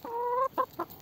Huh?